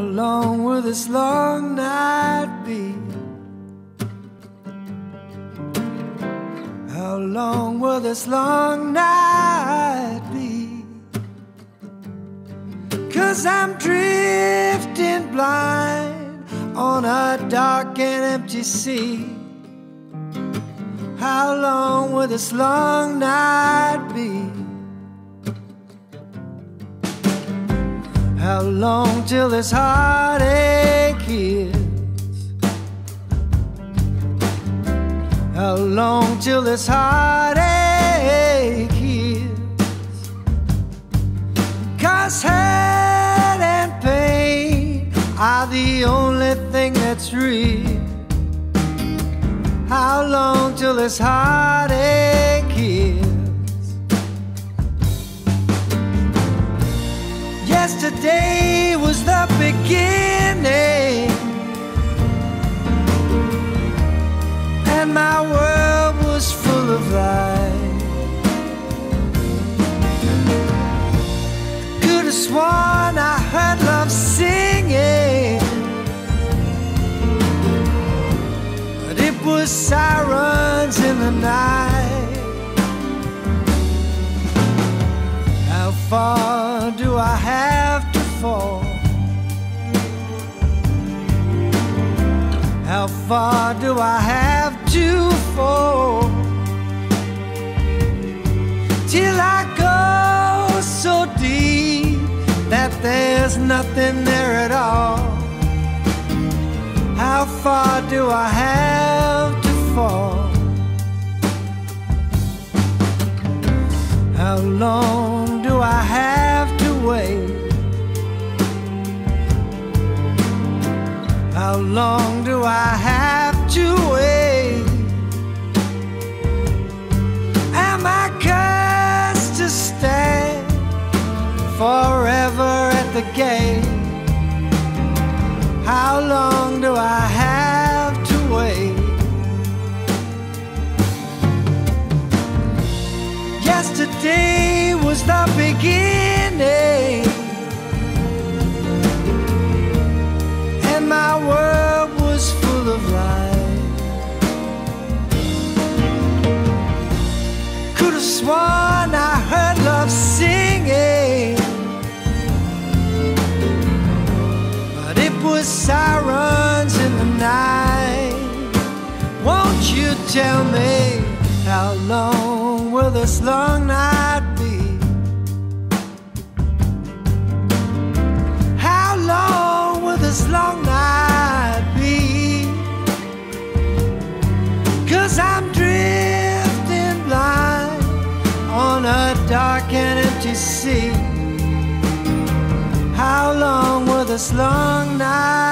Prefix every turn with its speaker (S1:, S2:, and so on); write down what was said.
S1: How long will this long night be? How long will this long night be? Cause I'm drifting blind on a dark and empty sea. How long will this long night be? How long till this heartache heals? How long till this heartache heals? Cause hurt and pain are the only thing that's real. How long till this heartache Sworn I heard love singing, but it was sirens in the night. How far do I have to fall? How far do I have to fall? Till I there's nothing there at all. How far do I have to fall? How long do I have to wait? How long do I have to the gate? How long do I have to wait? Yesterday was the beginning, sirens in the night. Won't you tell me how long will this long night be? How long will this long night be? Cause I'm drifting blind on a dark and empty sea. This long night?